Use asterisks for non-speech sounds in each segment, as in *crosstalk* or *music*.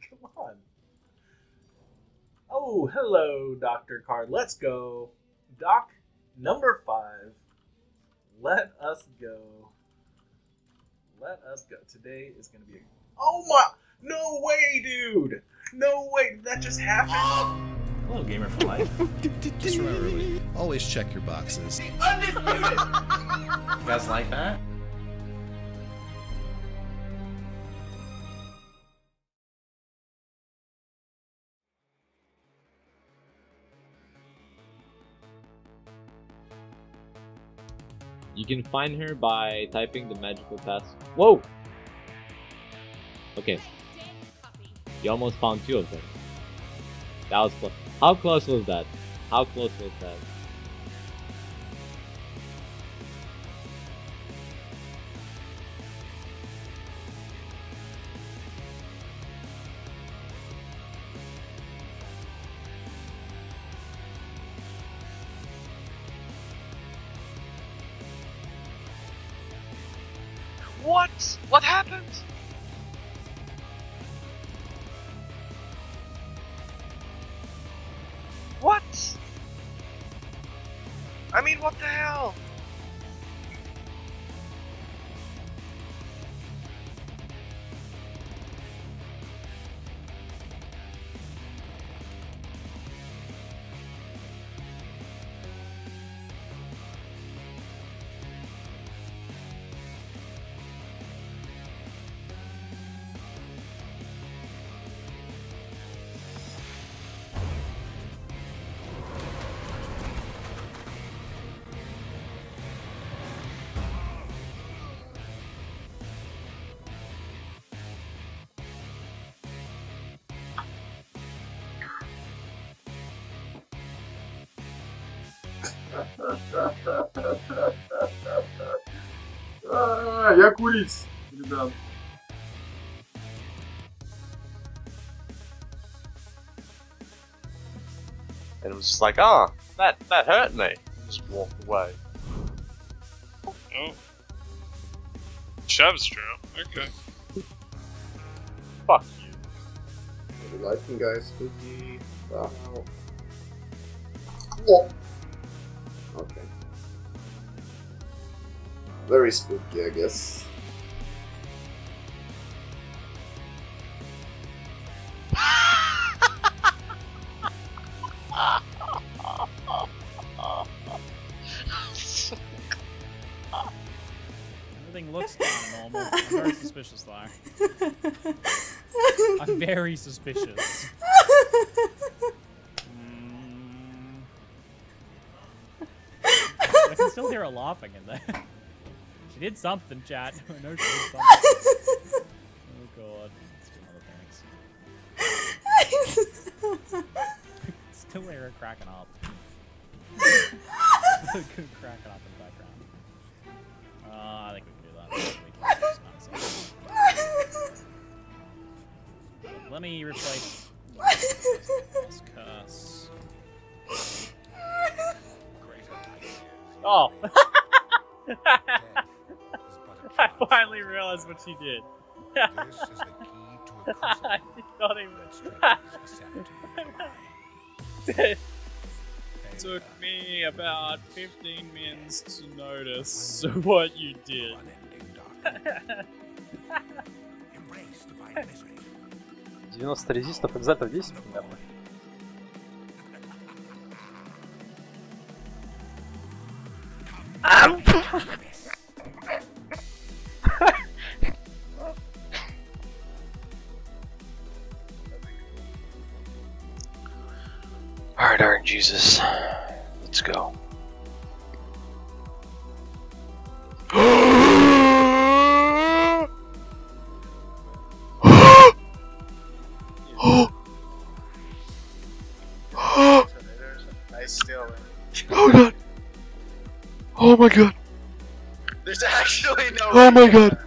*laughs* Come on. Oh, hello, Dr. Card. Let's go. Doc number five. Let us go. Let us go. Today is going to be a. Oh my! No way, dude! No way! Did that just happened? Hello, gamer for life. *laughs* Just remember, always check your boxes. You guys like that? You can find her by typing the magical pass. Whoa! Okay, you almost found two of them. That was close. How close was that? How close was that? What? What happened? я курить, ребят. And it was just like, ah, that that hurt me. Just walked away. Oh. Shov's true. Okay. Fuck you. What are you liking, guys? Spooky. Wow. Whoa. Okay. Very spooky, I guess. Everything looks normal. I'm very *laughs* suspicious though. I'm very suspicious. Mm. I can still hear her laughing in there. *laughs* She did something, chat. *laughs* I know she did something. *laughs* Oh god. Let's do another thing. Still hear her cracking up. Good cracking up in the background. Uh, I think we can do that. We can just not say. Let me replace Oh! *laughs* *laughs* I finally realized what she did. I did not even. *laughs* Took me about 15 minutes to notice what you did. 90 резистов, экзатов 10 примерно. Alright, Iron Jesus. Let's go. *gasps* Oh god! Oh my god! There's actually no. Oh my god!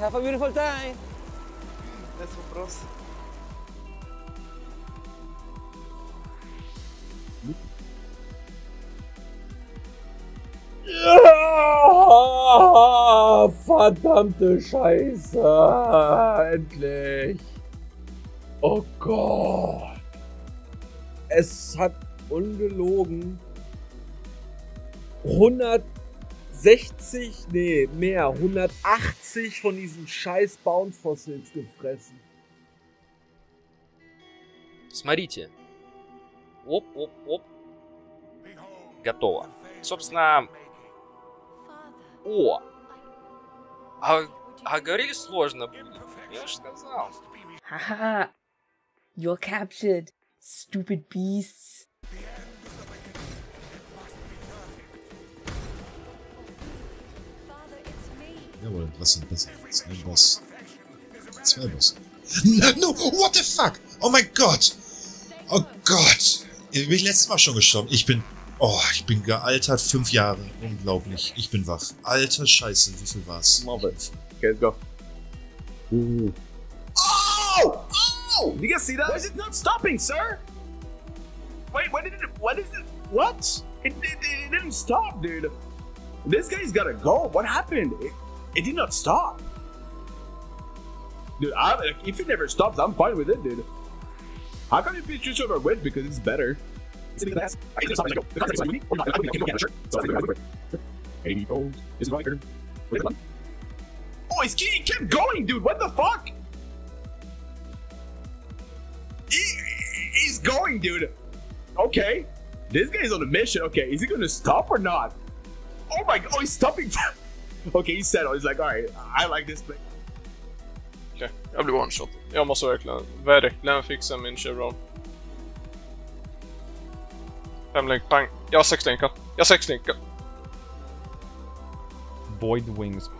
have a beautiful time. Без въпрос. Ja, verdammte Scheiße. Endlich. Oh Gott. Es hat ungelogen 160, nee, mehr, 180 von diesen scheiß Bounce Fossils gefressen. Смотрите. Оп, оп, оп. Готово. Собственно... О! А, а говорили сложно будет. Я же сказал. Haha. You're captured, stupid beasts. Jawohl, was sind besser? Zwei Boss. Zwei Boss. No, what the fuck? Oh mein Gott! Oh Gott! Bin ich letztes Mal schon gestorben. Ich bin. Oh, ich bin gealtert. Fünf Jahre. Unglaublich. Ich bin wach. Alter Scheiße, wie viel war's? It. Okay, let's go. Oh! Oh! You guys see that? Why is it not stopping, sir? Wait, what did it? What is it? What? It, it, it didn't stop, dude. This guy's gotta go. What happened? It, it did not stop. Dude, I, like, if it never stops, I'm fine with it, dude. How come you choose over win? Because it's better. Eighty gold is my turn. Oh, he kept going, dude. What the fuck? He, he's going, dude. Okay. This guy's on a mission. Okay, is he gonna stop or not? Oh my god, oh, he's stopping. *laughs* *laughs* okay, he's settled. He's like, alright, I like this play. Okej, jag blir one-shot. Jag måste verkligen, verkligen fixa min chevron. Fem link, pang. Jag har sex linkar. Jag har sex linkar. Void wings. *gasps*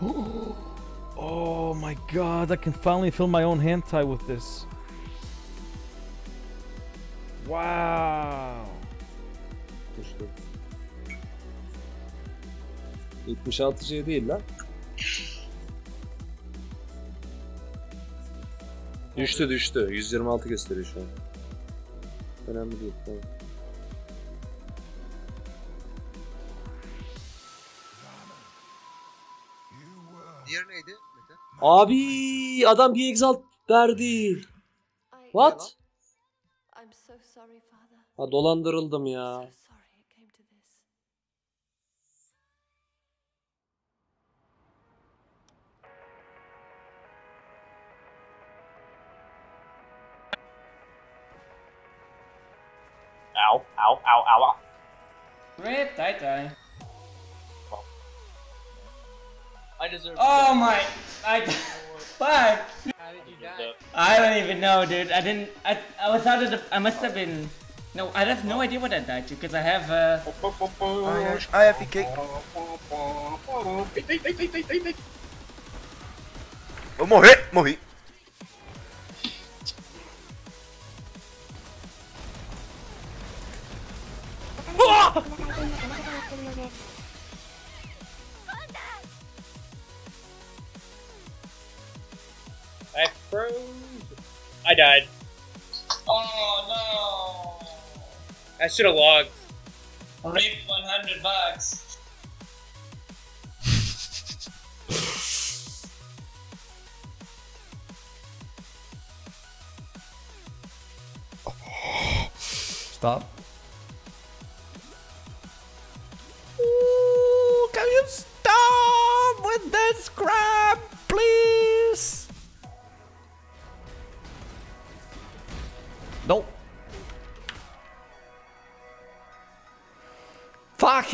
Oh my god, I can finally fill my own hand tie with this. Wow. 76 şey değil lan. Düştü düştü. 126 gösteriyor şu an. Önemli değil. Tamam. Diğeri neydi? Mete? Abi adam bir exalt verdi. What? Ha dolandırıldım ya. Ow, ow, ow, ow, ow. Rip, die, die. I deserve Oh my! I. *laughs* Fuck! How did you die? I don't even know, dude. I didn't. I, I was out of the. I must have been. No, I have no idea what I died to because I have. Uh... Ah, eu fiquei. Vou morrer! Morri! I died. Oh no! I should have logged. no! Rip 100 bucks. Stop.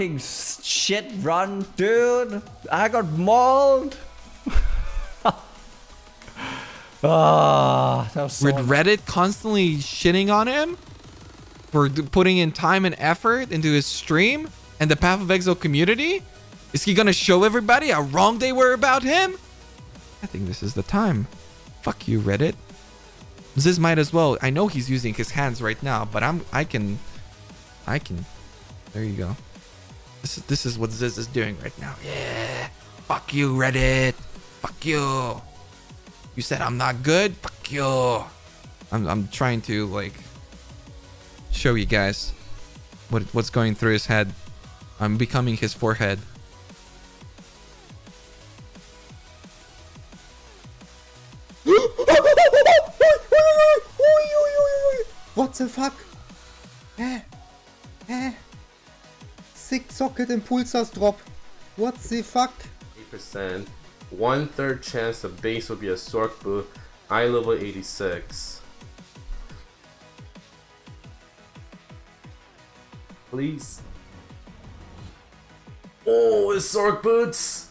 Fucking shit run, dude. I got mauled. *laughs* ah, that was so With Reddit constantly shitting on him for putting in time and effort into his stream and the Path of Exile community? Is he gonna show everybody how wrong they were about him? I think this is the time. Fuck you, Reddit. Ziz might as well. I know he's using his hands right now, but I'm. I can. I can. There you go. This is this is what Ziz is doing right now. Yeah. Fuck you, Reddit. Fuck you. You said I'm not good? Fuck you. I'm, I'm trying to, like, show you guys what what's going through his head. I'm becoming his forehead. *gasps* What the fuck? Socket impulsors drop. What the fuck? 8%. One third chance the base will be a Sork boot. Eye level 86. Please. Oh, it's Sork boots!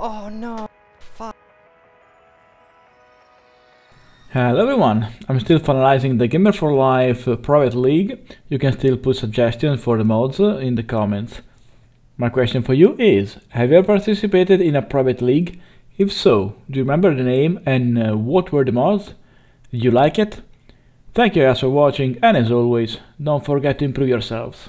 Oh no. Hello everyone, I'm still finalizing the Gamer for Life private league. You can still put suggestions for the mods in the comments. My question for you is, have you ever participated in a private league? If so, do you remember the name and uh, what were the mods? Did you like it? Thank you guys for watching and as always, don't forget to improve yourselves.